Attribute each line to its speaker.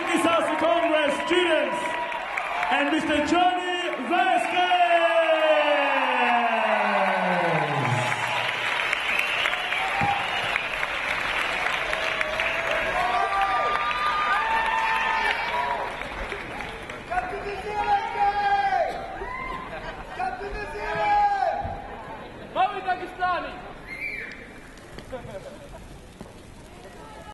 Speaker 1: Argentina Congress students and Mr. Johnny Vasquez.